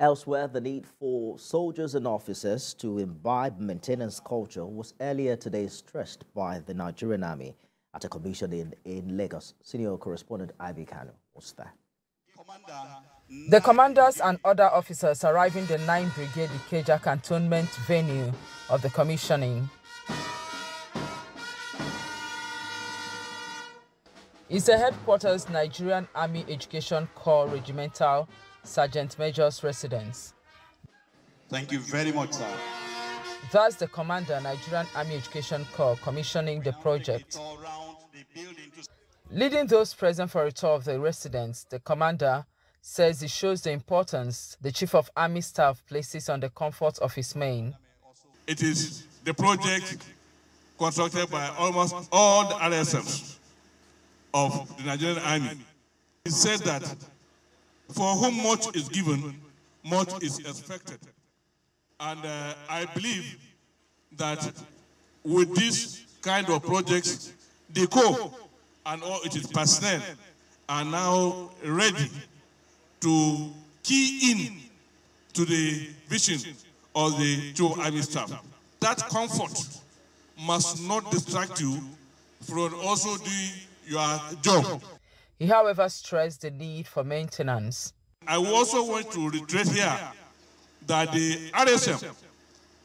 Elsewhere, the need for soldiers and officers to imbibe maintenance culture was earlier today stressed by the Nigerian Army at a commission in, in Lagos. Senior correspondent Ivy Kano was there. The commanders and other officers arriving the 9th Brigade Ikeja cantonment venue of the commissioning is the headquarters Nigerian Army Education Corps Regimental Sergeant Major's residence. Thank you very much, sir. Thus, the commander, Nigerian Army Education Corps, commissioning the project. Leading those present for a tour of the residence, the commander says it shows the importance the Chief of Army Staff places on the comfort of his men. It is the project constructed by almost all the RSMs of the Nigerian Army. He said that for whom much is given, much is expected. And uh, I believe that with this kind of projects, the Corps and all its personnel are now ready to key in to the vision of the Joe Army staff. That comfort must not distract you from also doing your job. He, however, stressed the need for maintenance. I also want to reiterate here that the RSM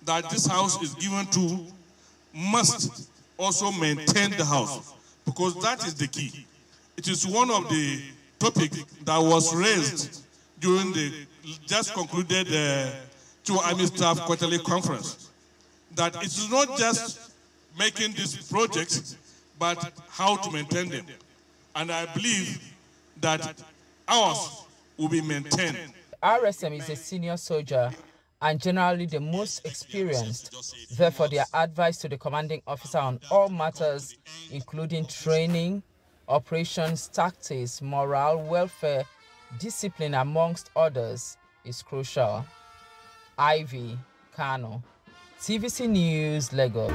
that this house is given to must also maintain the house because that is the key. It is one of the topics that was raised during the just concluded uh, two Army Staff Quarterly Conference. That it is not just making these projects, but how to maintain them. And I believe that ours will be maintained. RSM is a senior soldier and generally the most experienced. Therefore, their advice to the commanding officer on all matters, including training, operations, tactics, morale, welfare, discipline, amongst others, is crucial. Ivy Kano, TVC News, Lagos.